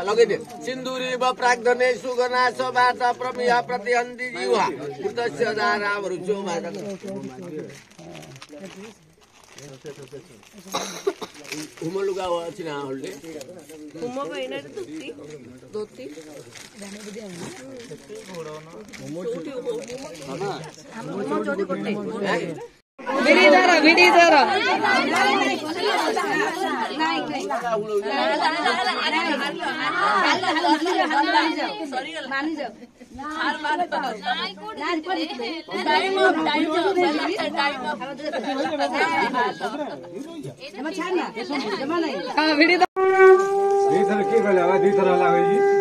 लगाइदियो सिन्दुरी व प्राग्धने सुगना सबाता प्रमिया प्रतिहन्दी जीवा कृतस्य धाराहरू चौमा हुमलुगा వచ్చిన వాళ్ళే ఉమ్మ विडीदारा विडीदारा विडीदारा दुई तरह दुई तरह लाग्यो